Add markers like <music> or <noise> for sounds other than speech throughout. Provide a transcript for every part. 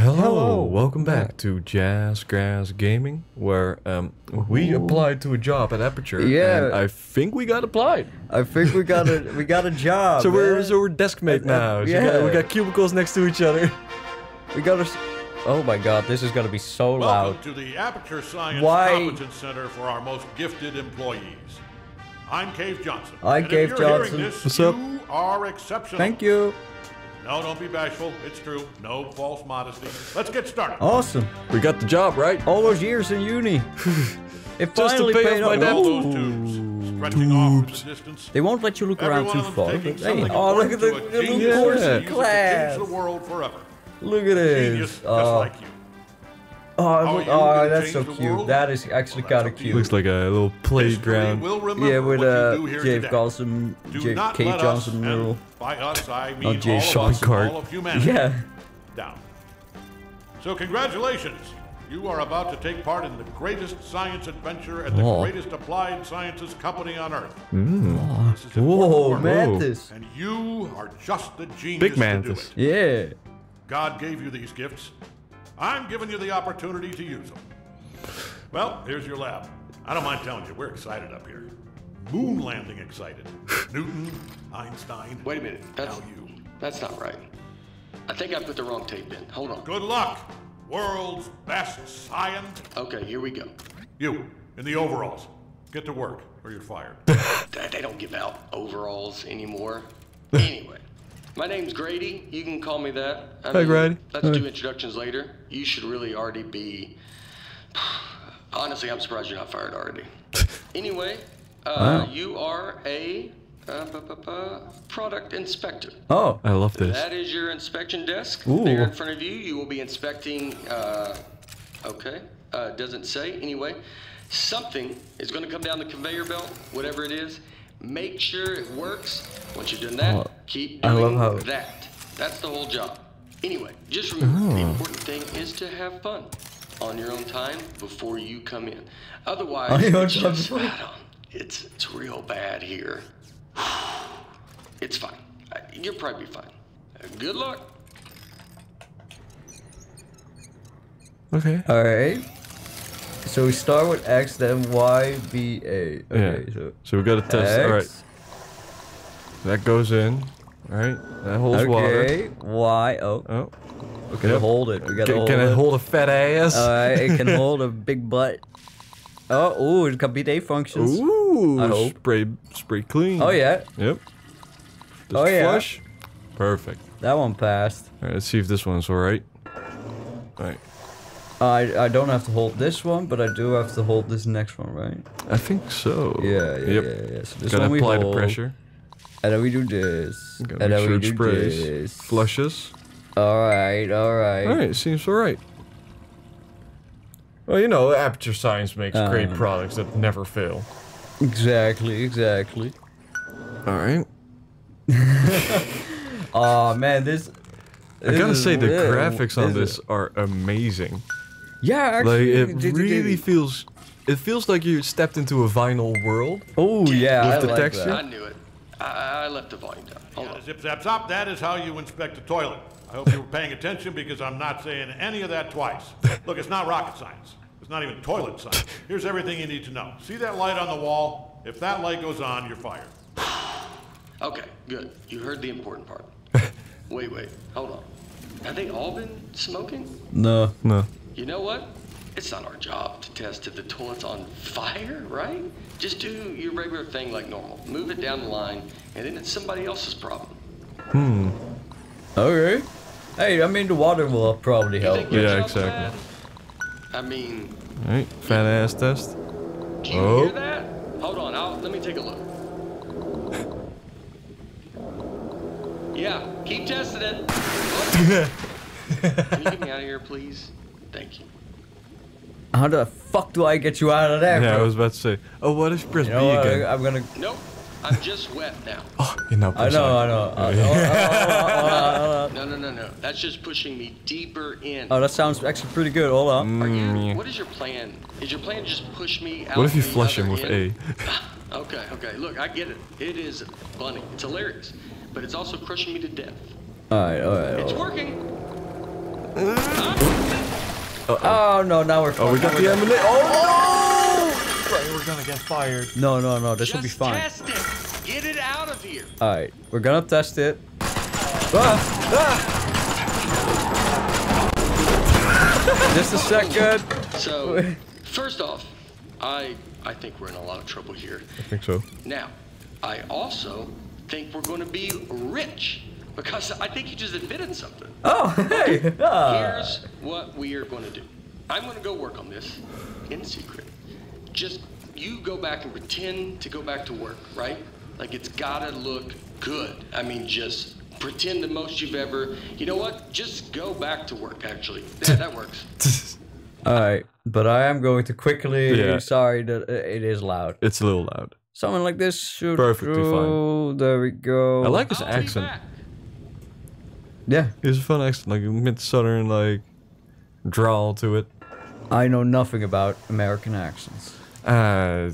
Hello, Hello. welcome back to Jazzgrass Gaming, where um, we applied to a job at Aperture. Yeah. and I think we got applied. I think we got a we got a job. <laughs> So we're so we're desk mate Uh, uh, now. So we, got, we got cubicles next to each other. we got a. s- Oh my god, this is gonna be so Welcome loud. to the Aperture Science Why- Competence Center for our most gifted employees. I'm Cave Johnson. Hi, and Cave Johnson. This, What's you up? are exceptional. Thank you. No, don't be bashful. It's true. No false modesty. Let's get started. Awesome. We got the job, right? All those years in uni. <laughs> It Just to finally pay paid off my off. debt. Those tubes stretching off the distance. They won't let you look Every around too far. But, hey, something oh, look at the, important to the little course to in use it to class. change the world forever. Look at Genius, this. just Oh, like you. Oh, How look- oh, that's so cute. world? That is actually Well, kind of cute. Looks like a little playground. Yeah, with what uh, you do here Gossam, Do Cave Johnson us, rule. and by us I Oh, mean Jay all Sean of us, Cart. all of humanity, Yeah. down. So congratulations. You are about to take part in the greatest science adventure at the Oh. greatest applied sciences company on earth. This is important Whoa, work, mantis. And you are just the genius Big to do mantis. it. Yeah. God gave you these gifts. I'm giving you the opportunity to use them. Well, here's your lab. I don't mind telling you, we're excited up here. Moon landing excited. <laughs> Newton, Einstein. Wait a minute. That's Now you. that's not right. I think I put the wrong tape in. Hold on. Good luck, world's best science. Okay, here we go. You, in the overalls. Get to work, or you're fired. <laughs> They they don't give out overalls anymore. <laughs> anyway, my name's Grady. You can call me that. I Hi, Grady. Let's do introductions later. You should really already be. Honestly, I'm surprised you're not fired already. <laughs> anyway, uh, you are a uh, bu- bu- bu- product inspector. Oh. I love this. That is your inspection desk. Ooh. There in front of you, you will be inspecting. Uh, okay, uh, doesn't say. Anyway, something is going to come down the conveyor belt, whatever it is. Make sure it works. Once you're done that, Oh, keep I doing love how- that. That's the whole job. Anyway, just remember Oh. the important thing is to have fun on your own time before you come in. Otherwise, On your own it's time just before- right on. It's it's real bad here. <sighs> It's fine. Uh, You'll probably be fine. Good luck. Okay. All right. So we start with X, then Y, B, A. Okay, yeah. so So we got to test. All right. That goes in. All right. That holds water. Okay. Y. Oh. Oh. We gotta Yep. hold it. We gotta Can, hold can it. it hold a fat ass? Alright, it can <laughs> hold a big butt. Oh, ooh, it can be day functions. Ooh. I hope. Spray, spray clean. Oh yeah, Yep. Does Oh, yeah. Flush. Perfect. that one passed. All right. Let's see if this one's all right. All right. I I don't have to hold this one, but I do have to hold this next one, right? I think so. Yeah, yeah, Yep. yeah, yeah. So this Gotta one we apply hold, the pressure. and then we do this, Gotta and then sure we do sprays. this. Flushes. All right, all right. All right. Seems all right. Well, you know, Aperture Science makes great Um, products that never fail. Exactly, exactly. All right. <laughs> Oh man, this. I gotta say the graphics on this are amazing. Yeah, Like it did- did- really did- feels. It feels like you stepped into a vinyl world. Oh yeah, With I the like texture? that. I knew it. I, I left the volume down. Hold on. Zip, zap, zop. That is how you inspect a toilet. I hope you were paying attention because I'm not saying any of that twice. <laughs> Look, it's not rocket science. It's not even toilet science. Here's everything you need to know. See that light on the wall? If that light goes on, you're fired. <sighs> Okay, good. You heard the important part. <laughs> wait, wait. Hold on. Have they all been smoking? No. No. You know what? It's not our job to test if the toilet's on fire, right? Just do your regular thing like normal. Move it down the line, and then it's somebody else's problem. Hmm. Okay. Hey, I mean the water will probably help. Yeah, exactly. bad? I mean, All right. Fat ass test. do you Oh. hear that? Hold on, I'll, let me take a look. Yeah, keep testing it. <laughs> Can you get me out of here, please? Thank you. How the fuck do I get you out of there? Yeah, I was about to say. Oh, what if you press You B know what? again? I, am gonna. Nope, I'm just wet now. <laughs> Oh, you know. I know, I know. Uh, oh, oh, No, no, no, no. That's just pushing me deeper in. oh, that sounds actually pretty good. Hold on. Are you? Mm. What is your plan? Is your plan to just push me out? What if you flush him with end? A? <laughs> Okay, okay. Look, I get it. It is funny. It's hilarious, but it's also crushing me to death. All right, all right. It's All right. working. Huh? Oh no, now we're. Oh, we got fucked. the ammunition. Oh no! Right, we're gonna get fired. No, no, no. This will be fine. test it. Get it out of here. All right, we're gonna test it. Ah, ah. Just a second. So, <laughs> first off, I I think we're in a lot of trouble here. I think so. Now, I also think we're going to be rich because I think you just admitted something. Oh, <laughs> hey. Ah. Here's what we are going to do. I'm going to go work on this in secret. Just you go back and pretend to go back to work, right? Like it's got to look good. I mean, just pretend the most you've ever. You know what? Just go back to work. Actually, that, that <laughs> works. All right, but I am going to quickly. Yeah. Sorry that uh, it is loud. It's a little loud. Something like this should Perfectly fine. through. There we go. I like his I'll be accent. Back. Yeah, He has a fun accent, like mid southern, like drawl to it. I know nothing about American accents. Uh,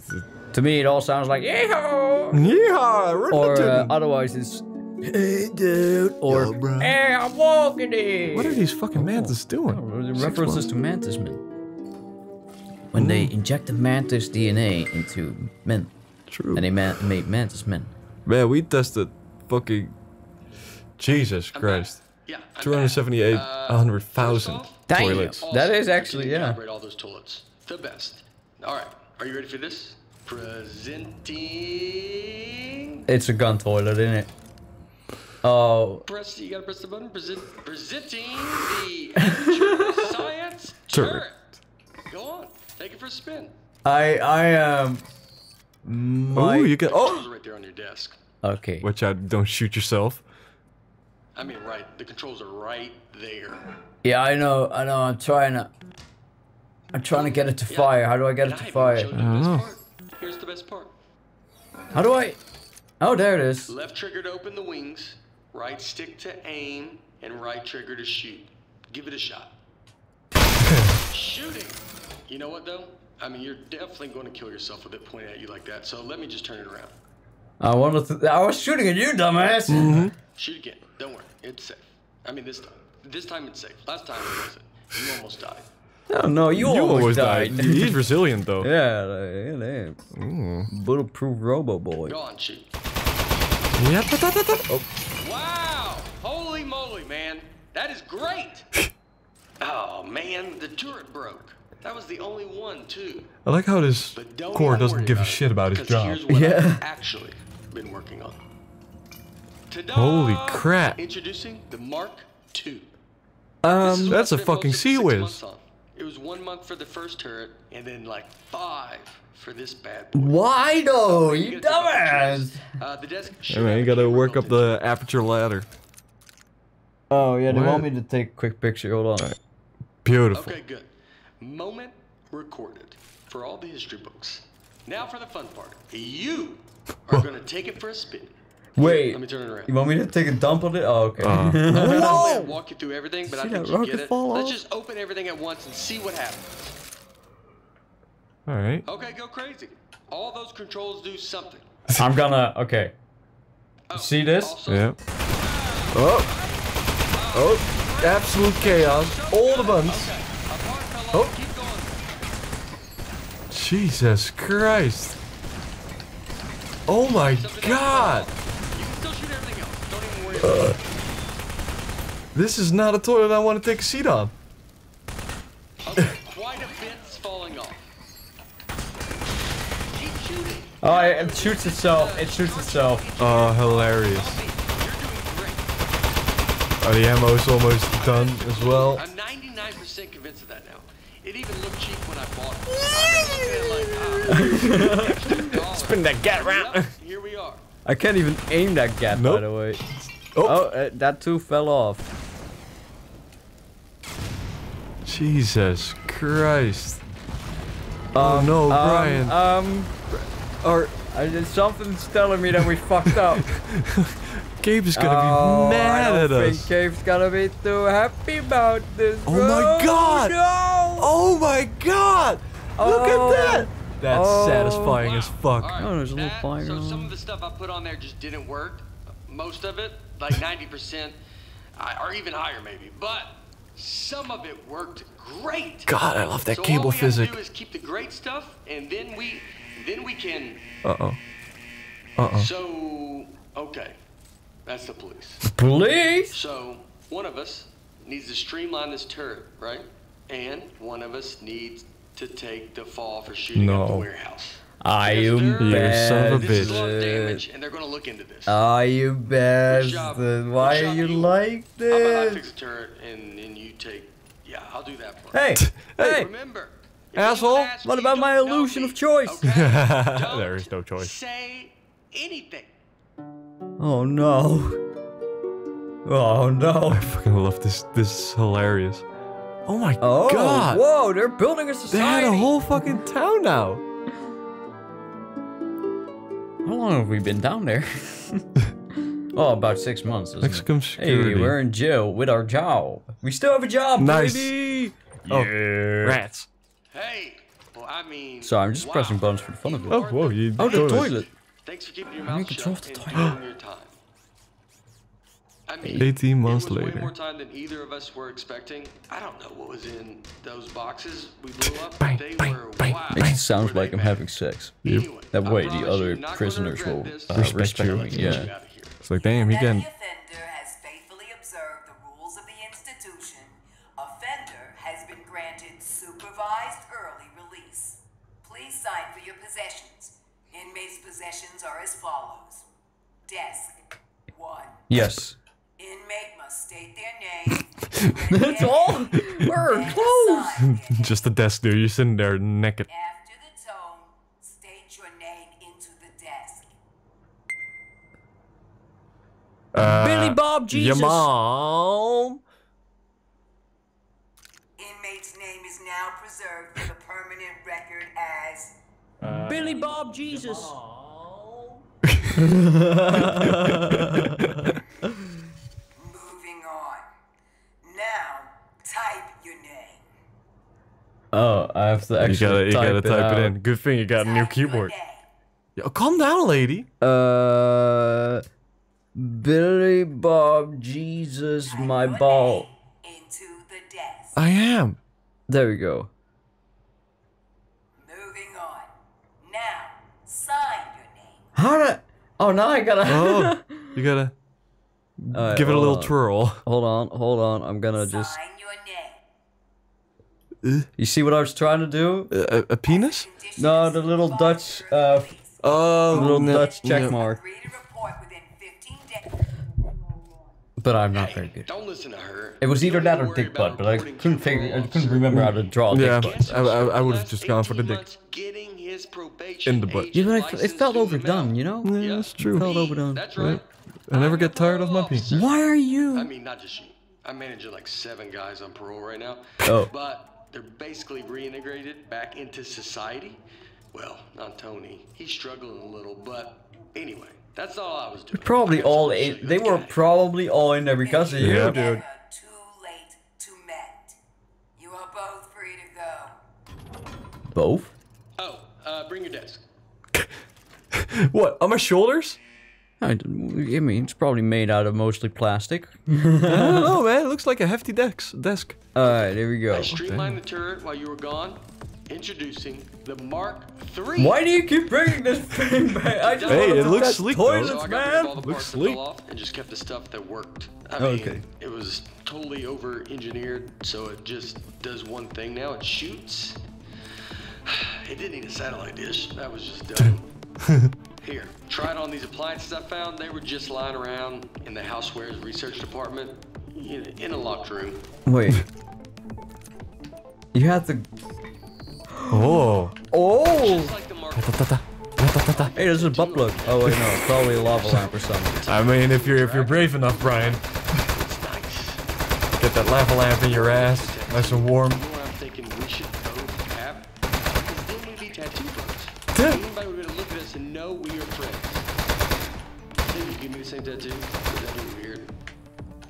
To me, it all sounds like yeehaw, yeehaw, or uh, otherwise it's hey dude, or hey I'm walking it. What are these fucking mantis doing? The references to mantis men. When they injected mantis DNA into men, True. and they ma- made mantis men. Man, we tested fucking Jesus I'm Christ. Back. Yeah. 278, Uh, 100,000 first off, Damn. toilets. That is I can actually- yeah. calibrate all those toilets. The best. All right. Are you ready for this? Presenting. It's a gun toilet, isn't it? Oh, Press. You gotta press the button. Present. Presenting the Aperture <laughs> science Turret. turret. Go on. Take it for a spin. I I um. Oh, you can. Controls Oh! are right there on your desk. Okay. Watch out, don't shoot yourself. I mean, right. The controls are right there. Yeah, I know, I know. I'm trying to. I'm trying to get it to Yeah. fire. How do I get And it to I fire? showed you the best part. Here's the best part. How do I? Oh, there it is. Left trigger to open the wings, right stick to aim, and right trigger to shoot. Give it a shot. Shooting! You know what though? I mean, you're definitely going to kill yourself with it pointed at you like that, so let me just turn it around. I wanted to. I was shooting at you, dumbass. Mm-hmm. Shoot again. Don't worry. It's safe. I mean, this time. This time it's safe. Last time it wasn't. You almost died. No, no, you, You almost, almost died. died. He's resilient though. <laughs> yeah, like, yeah, damn. Mm. Bulletproof Robo Boy. Go on, shoot. Yep. Oh, Wow! Holy moly, man. That is great! <laughs> oh, man, the turret broke. That was the only one, too. I like how this But don't core doesn't give a shit about his job. Here's what <laughs> Yeah. I've actually been working on. Ta-da! Holy crap. Introducing the Mark II. Um, that's a fucking Sea six Whiz. It was one month for the first turret, and then like five for this bad boy. why though? You You gotta take off the dumbass. Uh, the desk Hey man, you gotta work up the aperture ladder. Oh yeah, they What? want me to take a quick picture. Hold on. Beautiful. Okay, good. Moment recorded for all the history books. Now for the fun part. You are going to take it for a spin. Wait. Let me turn it around. You want me to take a dump on it? Oh, okay. Uh. <laughs> I'm gonna walk you through everything, but See I think that you get it. fall Let's just open everything at once and see what happens. All right. Okay, go crazy. All those controls do something. <laughs> I'm gonna. Okay. Oh, See this? also- Yeah. Oh. Oh. Absolute chaos. All the buttons. Okay, Oh. Keep going. Jesus Christ. Oh my Something god. else fell off. You can still shoot everything else. Don't even worry about it. This is not a toilet I want to take a seat on. Quite a bit's falling off. Oh, it, it shoots itself. It shoots itself. Oh, hilarious. You're. Oh, the ammo is almost done as well. I'm 99% convinced of that now. It even looked cheap when I bought it. I was looking at it like, Spin that gat around. Here we are. I can't even aim that gap, by the way. Oh, Oh, uh, that too fell off. Jesus Christ. Oh no, Um, Brian. Um, Or I did something's telling me that we fucked up. <laughs> Cave's gonna oh, be mad I at don't us. think Cave's gonna be too happy about this. Oh my God. No! Oh my god! Look Oh. at that! That's Oh. satisfying Wow. as fuck. All right, Oh, there's a little fire So some of the stuff I put on there just didn't work. Most of it, like 90%, or even higher maybe. But some of it worked great. God, I love that so cable all we physic. have to do is keep the great stuff, and then we, then we can. Uh-oh. Uh-oh. So, okay, that's the police. Police? So, one of us needs to streamline this turret, right? And one of us needs to take the fall for shooting up the No. warehouse. Are Because you there- You son of a This is a lot of damage, and they're gonna look into this. Are you Good Why are job, you you. like How about I this? fix the turret and, and you take? Yeah, I'll do that for Hey, you. hey, Remember, Asshole, what about my illusion me, of choice? okay? <laughs> There no choice. Say anything. Oh no. Oh no. I fucking love this. This is hilarious. Oh my Oh, god. whoa, they're building a society. They had a whole fucking town now. How long have we been down there? <laughs> oh, about six months. Isn't Mexican it? security. Hey, we're in jail with our job. We still have a job, Nice. baby. Oh, Yeah. rats. Hey, well, I mean. So I'm just wow. pressing buttons for the fun of it. Oh, whoa, you. Oh, the noticed. toilet. Thanks for keeping your How many mouth shut controls and the doing your <gasps> time. I mean, 18 months it was later. way more time than either of us were expecting. I don't know what was in those boxes we blew up. Bang, they bang, were bang, wow. It sounds Were like I'm bad? having sex. Anyway, That way the other prisoners will uh, Respect respect you. me. You Yeah. out of here. It's like, damn, he That can. the offender has faithfully observed the rules of the institution, offender has been granted supervised early release. Please sign for your possessions. Inmates' possessions are as follows. Desk, one. Yes. Inmate must state their name. <laughs> That's all. We're close. sign their name. Just a desk, dude. You're sitting there naked. After the tone, state your name into the desk. Uh, Billy Bob Jesus. Your mom. Inmate's name is now preserved for the permanent record as Billy Bob Jesus. <laughs> <laughs> moving on. Now, type your name. Oh, I have to You actually gotta, you type, gotta it, type out. it in. Good thing you got a new keyboard. Yo, calm down, lady. Uh, Billy Bob Jesus, Type my ball. Into the desk. I am. There we go. Moving on. Now, sign your name. How did? Oh, now I gotta. Oh, <laughs> you gotta Alright, give it a little on. twirl. Hold on, hold on. I'm gonna just. Sign your name. You see what I was trying to do? A, a- a penis? No, the little Dutch, uh, release. Oh, Little no, Dutch check no. mark. Agree to report within 15 days. But I'm not very good. Don't listen to her. It was either that or dick butt, but I couldn't figure. I couldn't remember how to draw a Yeah. dick butt. Guess I- I- I would've just gone for the dick. Getting his probation In the butt. agent Yeah, but it felt overdone, you know? Yeah, Yeah. that's true. Felt overdone. That's right. I never get tired of my parole penis. Why are you? I mean, not just you. I'm managing like seven guys on parole right now. Oh. But they're basically reintegrated back into society. Well, not Tony. He's struggling a little, but anyway, that's all I was doing. Probably I all something to show in. you. They were Okay. probably all in there because of you, dude. Too late to mend. You are both free to go. Both? Oh, uh, bring your desk. <laughs> What? On my shoulders? I, d- I mean, it's probably made out of mostly plastic. <laughs> I don't know, man. It looks like a hefty desk. Desk. Alright, here we go. I go. streamlined the turret while you were gone. Introducing the Mark III. Why do you keep bringing this <laughs> thing back? I just Hey, wanna it put looks that sleek, toilets, though. So I got all man. the Looks parts sleek. off and just kept the stuff that worked. I oh, Okay. it was totally over engineered, so it just does one thing now. It shoots. <sighs> It didn't need a satellite dish. That was just <laughs> dumb. <laughs> Here, try it on these appliances I found. They were just lying around in the housewares research department in, in a locked room. Wait. You had to. <gasps> Oh. Oh! Just like the Mark Hey, there's a butt plug. Oh wait, no, probably a lava lamp or something. I mean, if you're if you're brave enough, Brian, get that lava lamp in your ass, nice and warm. You know what I'm thinking we should both have? Because then we'd be tattoo bros. Anybody would be able to look at us and know we are friends. Then you give me the same tattoo? Would that be weird?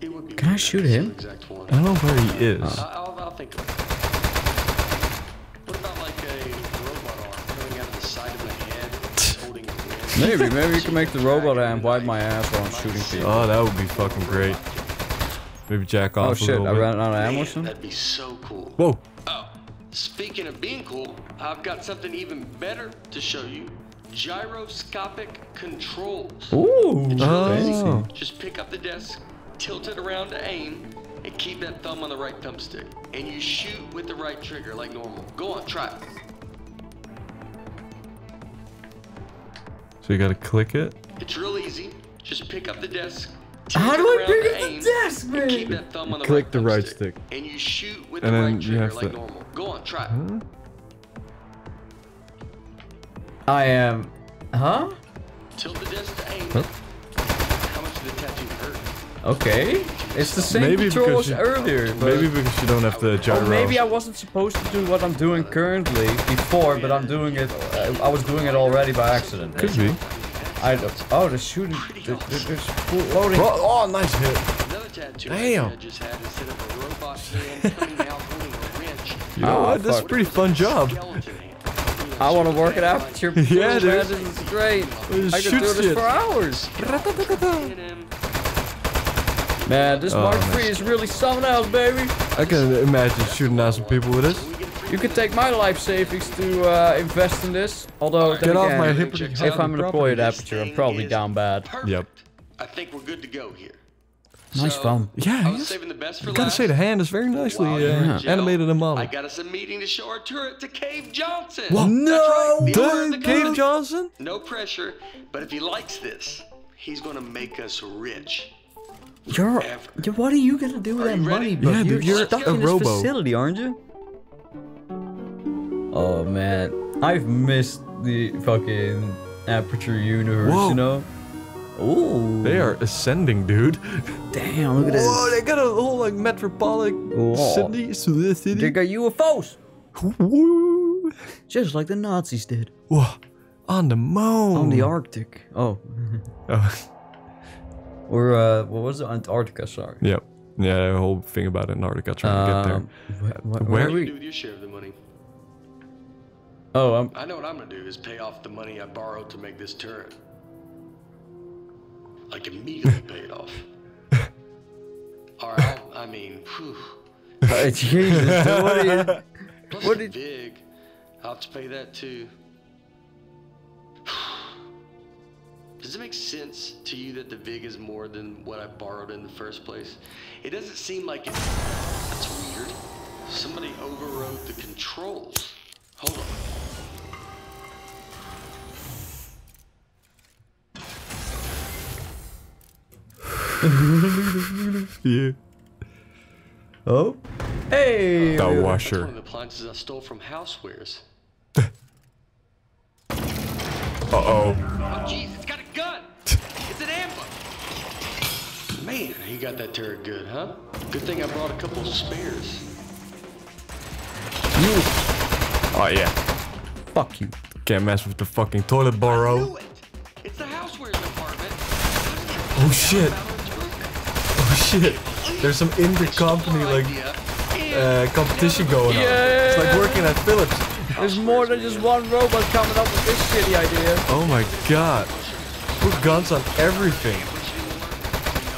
It would be Can I shoot him? Exact one. I don't know where he is. Uh. I- I'll, I'll think of it. What about like a robot arm coming out of the side of my head, holding a? <laughs> Maybe, maybe you can make the robot hand wipe my ass while I'm shooting people. Oh, that would be fucking great. Maybe jack Oh off a shit, little I bit. ran out of ammo. Man, son? that'd be so cool. Whoa. Oh, speaking of being cool, I've got something even better to show you. Gyroscopic controls. Ooh, Oh. fancy. Just pick up the desk, tilt it around to aim, and keep that thumb on the right thumbstick. And you shoot with the right trigger like normal. Go on, try it. So you gotta click it. It's real easy. Just pick up the desk. How do I pick up the aim, desk, and man? Keep that thumb on the Click right the right thumbstick. stick. And you shoot with And the then right you trigger have like to- normal. Go on, try it. I am. Huh? Tilt the desk to aim. How much did the tattoo hurt? Okay. It's the same Maybe control as because earlier. Maybe because you don't have the gyro. Or maybe I wasn't supposed to do what I'm doing currently before, but I'm doing it. Uh, I was doing it already by accident. Could be. I oh, the shooting. The, the, there's full loading. Oh, oh, nice hit. Damn. I just had instead of a robot hand coming out holding a wrench. You know Oh, what? That's a pretty fun job. I want to work it out. Your <laughs> Yeah, man, dude. This is great. Just I can do this shit. for hours. Man, this Oh, Mark nice. III is really something else, baby. I can imagine shooting out some people with this. You could take my life savings to uh, invest in this. Although, then Get off again, my hip- if I'm an employee at Aperture, I'm probably down bad. Perfect. Yep. I think we're good to go here. Nice So, fun. Yeah, I was saving the best for I gotta last. say the hand is very nicely While you're uh, jail, animated and modeled. I got us a meeting to show our turret to Cave Johnson. What? No! Right, the owner of Dang, the Cave. Johnson? No pressure, but if he likes this, he's gonna make us rich. You're, you're- what are you gonna do with Are that money, bro? Yeah, you're, dude, you're stuck a in this robo. facility, aren't you? Oh man, I've missed the fucking Aperture universe. Whoa. You know? Ooh, They are ascending, dude. Damn, look at Whoa, this. they got a whole like metropolitan Whoa. city. They city. got UFOs, Woo. just like the Nazis did Whoa. On the moon. on the Arctic. Oh, Oh, <laughs> or uh, what was it? Antarctica. Sorry. yep. Yeah, the whole thing about Antarctica trying to get there. Um, wh- wh- Where- where are What do you do we? Oh, um, I know what I'm gonna do is pay off the money I borrowed to make this turret. Like immediately pay it off. <laughs> Or I'll, I mean, whew. <laughs> uh, Jesus, what are you? Plus What did- Vig. I'll have to pay that too. <sighs> Does it make sense to you that the Vig is more than what I borrowed in the first place? It doesn't seem like it. That's weird. Somebody overrode the controls. Hold on. <laughs> Yeah. Oh, hey. The That's washer. one of the appliances I stole from Housewares. <laughs> Uh oh. Oh, jeez, it's got a gun! it's an ambush! Man, he got that turret good, huh? Good thing I brought a couple of spares. Oh yeah. Fuck you. Can't mess with the fucking toilet Knew burrow. it! It's the Housewares department! Oh shit. Shit. There's some inter-company like uh, competition going on. It's like working at Philips. There's more than just one robot coming up with this shitty idea. Oh my god. Put guns on everything.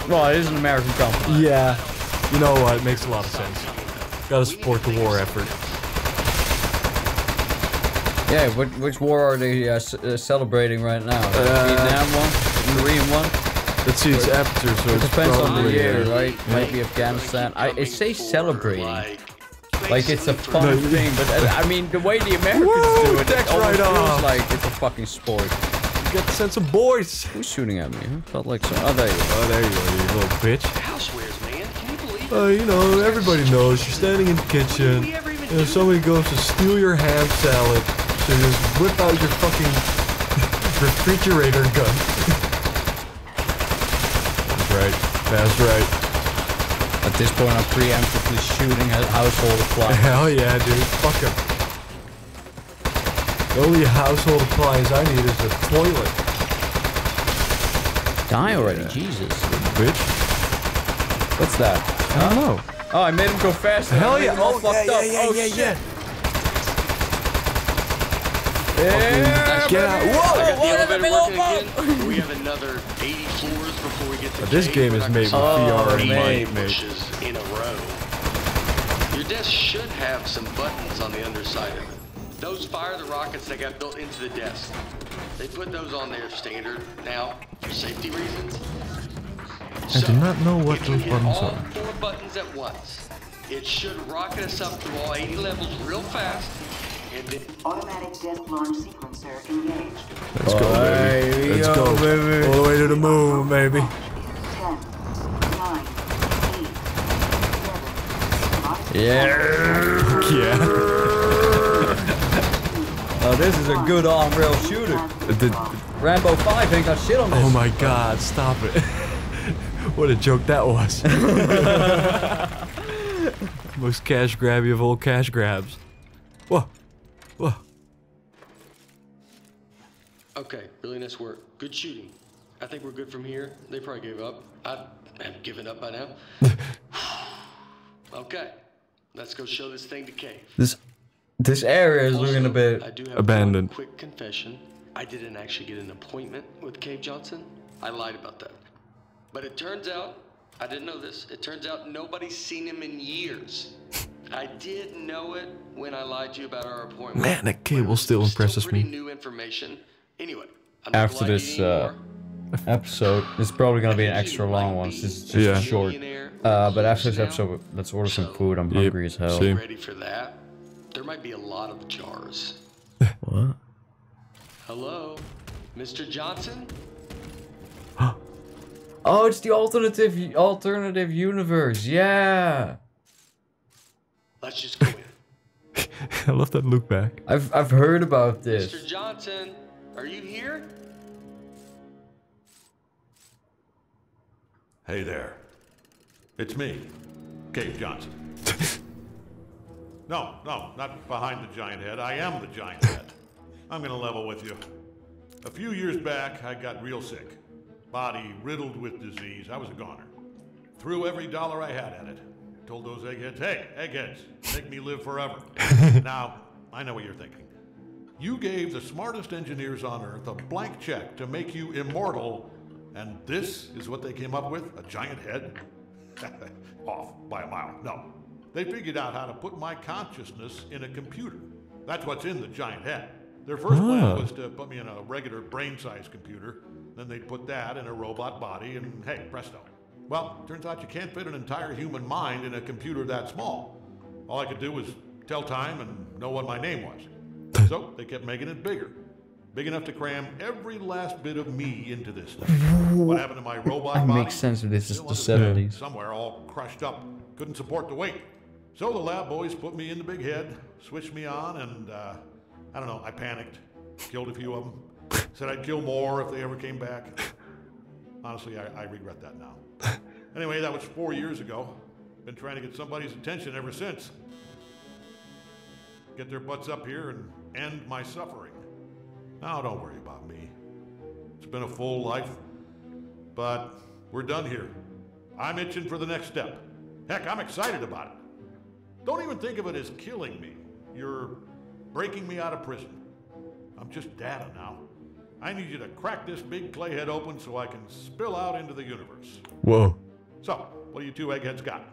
Well, it is an American company. Yeah. You know what? It makes a lot of sense. Gotta support the war effort. Yeah, which, which war are they uh, s- uh, celebrating right now? The Uh, Vietnam one? Korean one? Let's see, it's aperture, so It it's depends on the year, uh, right? Might be Afghanistan. I, it says celebrating. Like it's a fun No, thing, but uh, I mean the way the Americans Woo, do it, it that's almost right feels off. like it's a fucking sport. You got to send some boys. Who's shooting at me? Huh? Felt like so. Oh, there you go. Oh, there you go, you little bitch. Housewares, man. Can you believe it? Uh, you know, everybody knows you're standing in the kitchen. You know, somebody goes to steal your ham salad, so you just whip out your fucking <laughs> refrigerator gun. <laughs> That's right. At this point, I'm preemptively shooting at household appliances. Hell yeah, dude. Fuck him. The only household appliance I need is a toilet, Die already, Jesus. bitch. What's that? I don't know. Uh, oh, I made him go faster. Hell I made yeah. all Oh, yeah, fucked yeah, up. yeah, oh, yeah, shit. yeah. Yeah. Get out. Whoa! I got the what elevator a big old working again. We have another 80 floors before we get to But this game is made with VR eight mate, mate. bushes in a row. Your desk should have some buttons on the underside of it. Those fire the rockets that got built into the desk. They put those on there standard now for safety reasons. I do not know what if you those hit buttons all are. four buttons at once, it should rocket us up through all 80 levels real fast. And then Automatic death launch sequencer engaged. Let's go, baby. Hey, Let's go. baby. All the way to the moon, baby. 10, 9, 8, 7, Yeah. Yeah. <laughs> Oh, this is a good on-rail shooter. The- Rambo 5 ain't got shit on this. oh my god, stop it. <laughs> what a joke that was. <laughs> Most cash grabby of all cash grabs. Whoa. Whoa. Okay, really nice work. Good shooting. I think we're good from here. They probably gave up. I have given up by now. <laughs> okay, let's go show this thing to Cave. This this area is looking a Also, bit I do have abandoned. Quick confession. I didn't actually get an appointment with Cave Johnson. I lied about that. But it turns out, I didn't know this. It turns out nobody's seen him in years. I did know it when I lied to you about our appointment. Man, that cable was still impresses pretty me. new information. Anyway, I'm after gonna lie to this uh, anymore. episode. It's probably gonna be an extra long one. This is just Yeah. short. Uh, but after this episode, let's order some food. I'm Yep, hungry as hell. same. Ready for that? There might be a lot of jars. What? Hello, Mr. Johnson? <gasps> Oh, it's the alternative alternative universe. Yeah. Let's just go in. <laughs> I love that look back. I've I've heard about Mr. this. Johnson, are you here? Hey there. It's me, Cave Johnson. no, no, not behind the giant head. I am the giant head. I'm gonna level with you. A few years back, I got real sick. Body riddled with disease. I was a goner. Threw every dollar I had at it. Told those eggheads, hey, eggheads, make me live forever. <laughs> now, I know what you're thinking. You gave the smartest engineers on Earth a blank check to make you immortal, and this is what they came up with? A giant head? <laughs> Off by a mile. No. They figured out how to put my consciousness in a computer. That's what's in the giant head. Their first plan was to put me in a regular brain sized computer, then they'd put that in a robot body, and hey, presto. Well, turns out you can't fit an entire human mind in a computer that small. All I could do was tell time and know what my name was. So they kept making it bigger. Big enough to cram every last bit of me into this thing. What happened to my robot That body? makes sense if this is the under 70s. Somewhere all crushed up. Couldn't support the weight. So the lab boys put me in the big head, switched me on, and uh, I don't know, I panicked. Killed a few of them. Said I'd kill more if they ever came back. Honestly, I, I regret that now. Anyway, that was four years ago. Been trying to get somebody's attention ever since. Get their butts up here and end my suffering. Now, don't worry about me. It's been a full life, but we're done here. I'm itching for the next step. Heck, I'm excited about it. Don't even think of it as killing me. You're breaking me out of prison. I'm just data now. I need you to crack this big clay head open so I can spill out into the universe. Whoa. So, what do you two eggheads got?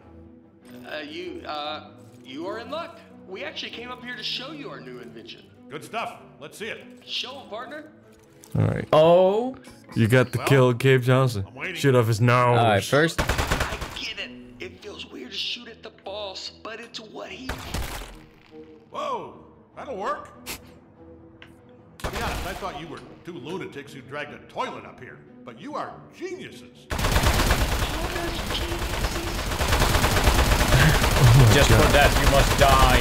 Uh, you, uh, you are in luck. We actually came up here to show you our new invention. Good stuff. Let's see it. Show him, partner. Alright. Oh. You got to Well, kill Cave Johnson. I'm waiting. Shoot off his nose. Alright, first. I get it. It feels weird to shoot at the boss, but it's what he. Whoa, that'll work. To be honest, I thought you were two lunatics who dragged a toilet up here, but you are geniuses. Just for that, you must die.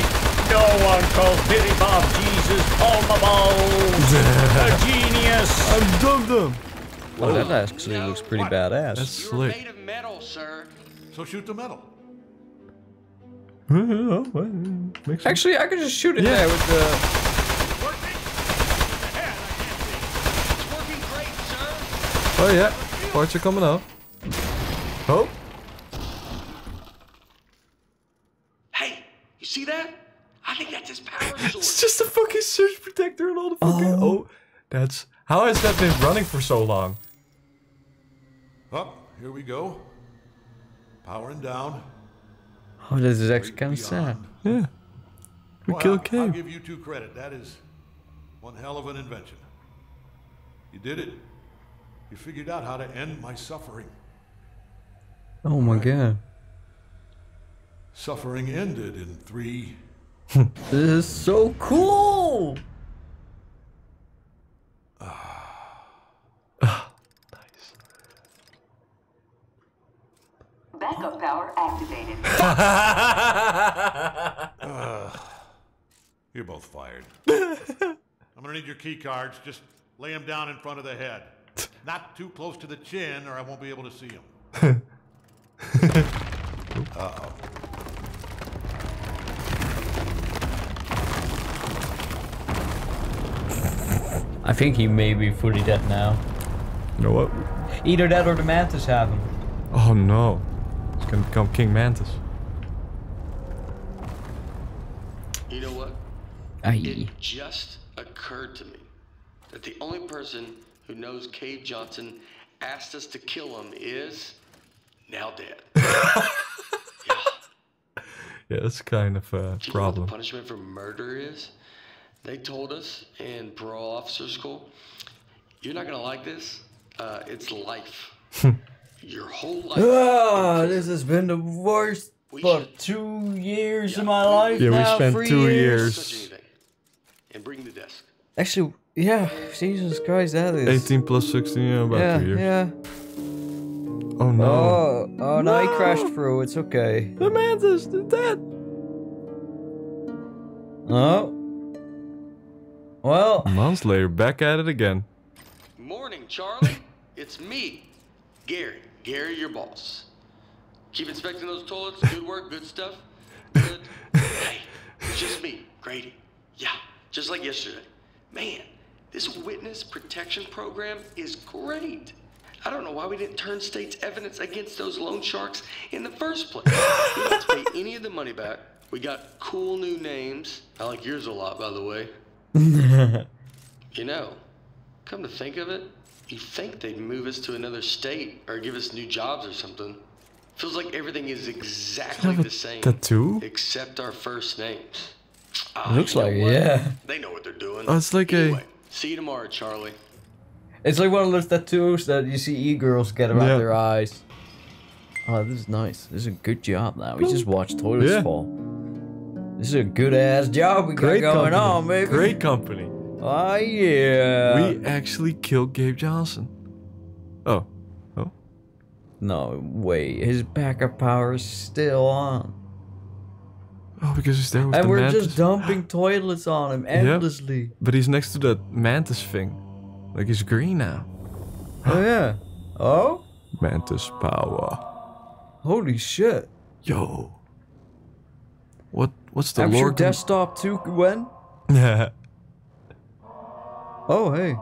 No one calls Billy Bob Jesus Palmable. <laughs> a genius. I'm dum dum. Oh, that actually looks pretty What? badass. That's You're slick. made of metal, sir. So shoot the metal. Oh, well, makes sense. Actually, I could just shoot it Yeah. there with the. Working? Ahead, I It's working great, sir. Oh yeah, parts are coming out. Oh, Hey, you see that? I think that's his power <laughs> It's just a fucking surge protector and all the fucking. Oh. Oh. that's. How has that been running for so long? Up, here we go. Powering down. Oh, this is actually Right kind of sad. Yeah. We Well, killed I'll give you two credit. That is one hell of an invention. You did it. You figured out how to end my suffering. Oh my god. Suffering ended in three. <laughs> This is so cool! Ah. Backup power activated. <laughs> You're both fired. <laughs> I'm gonna need your key cards. Just lay them down in front of the head. Not too close to the chin, or I won't be able to see them. I think he may be fully dead now. You know what? Either that or the mantis have him. Oh no. It's gonna become King Mantis. You know what? Aye. It just occurred to me that the only person who knows Cave Johnson asked us to kill him is now dead. <laughs> Yeah, that's kind of a Do you know what the problem. punishment for murder is? They told us in parole officer school, you're not gonna like this. Uh, it's life. <laughs> Your whole life. Ah, this has been the worst We but two years of my life Yeah, we spent three two Touch years. And bring the desk. Actually, yeah, Jesus Christ, that is. 18 plus 16, yeah, about yeah, two years. yeah. Oh no. Oh, oh, no, he crashed through. It's okay. The Mantis, they're dead. Oh. Well, Months later, back at it again. Morning, Charlie. <laughs> it's me, Gary. Gary, your boss. Keep inspecting those toilets. Good work, good stuff. Good. hey, it's just me, Grady. Yeah, just like yesterday. Man, this witness protection program is great. I don't know why we didn't turn state's evidence against those loan sharks in the first place. We don't have to pay any of the money back. We got cool new names. I like yours a lot, by the way. You know, come to think of it, you think they'd move us to another state or give us new jobs or something. Feels like everything is exactly the same. tattoo? Except our first names. Ah, looks you know like it, what? yeah. They know what they're doing. Oh, it's like a- See you tomorrow, Charlie. It's like one of those tattoos that you see e-girls get around Yeah. their eyes. Oh, this is nice. This is a good job now. We just watched toilets Yeah. fall. This is a good ass job we Great got going company. on, baby. Great company. Oh yeah. we actually killed Cave Johnson. Oh. Oh. No way. His backup power is still on. Oh, because he's there with And the mantis. And we're just dumping <gasps> toilets on him endlessly. But he's next to that mantis thing. Like he's green now. Oh yeah. Oh? Mantis power. Holy shit. Yo. What what's the I'm sure lore? desktop too when? Yeah. <laughs> Oh hey.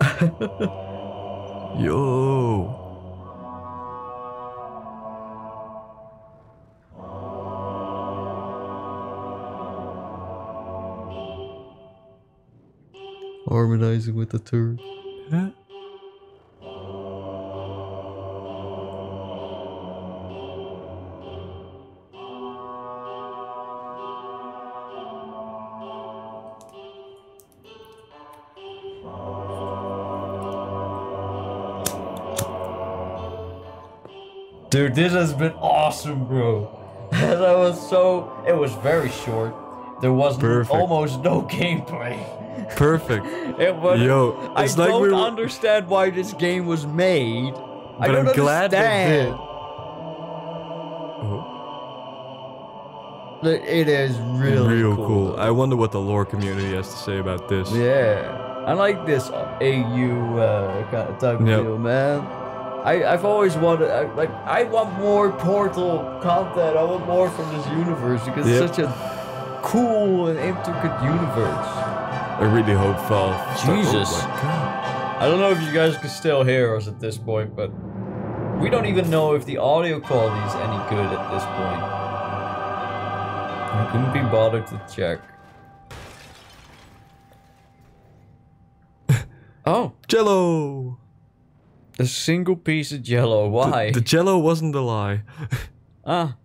<laughs> Yo. Harmonizing with the turret. Yeah. Dude, this has been awesome, bro. <laughs> that was so. It was very short. There was Perfect. almost no gameplay. <laughs> Perfect. It was. Yo, I like don't we were- understand why this game was made. I But don't I'm glad understand. did. Oh, It is really real cool. cool. I wonder what the lore community has to say about this. Yeah, I like this AU uh, kind of type of Yep. deal, man. I, I've always wanted, I, like, I want more Portal content. I want more from this universe because Yep. it's such a cool and intricate universe. I really hope Valve. Jesus. Oh. I don't know if you guys can still hear us at this point, but we don't even know if the audio quality is any good at this point. I couldn't be bothered to check. <laughs> oh, Jello. A single piece of jello. Why? The Jello wasn't a lie. <laughs> ah.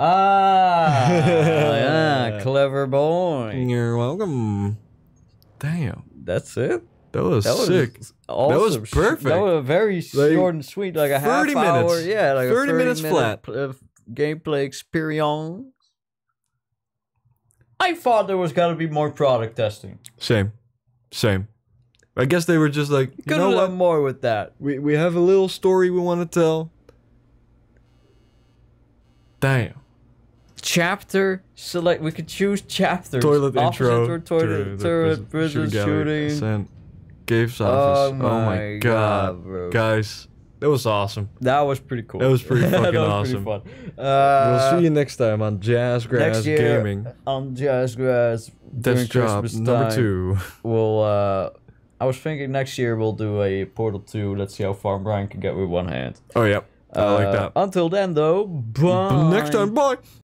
Ah, yeah, <laughs> clever boy. You're welcome. Damn, That's it. that was That was sick. Awesome. was perfect. That was a very Like, short and sweet, like a half 30 hour. minutes. Yeah, like 30 a 30 minutes minute flat. uh, gameplay experience. I thought there was got to be more product testing. Same, same. I guess they were just like, you Could know have what? more with that. We we have a little story we want to tell. Damn. Chapter select. We could choose chapters. Toilet intro. or toilet, to turret, prison shooting. ascent, Gabe's Oh office. Oh my my god, God, guys, that was awesome. That was pretty cool. That was pretty <laughs> that fucking was awesome. Pretty fun. Uh, we'll see you next time on Jazzgrass next year Gaming. on Jazzgrass. That's during job Christmas number time. two. <laughs> We'll. Uh, I was thinking next year we'll do a Portal 2. Let's see how far Brian can get with one hand. Oh yeah, I like Uh, that. Until then, though, bye. Next time, bye.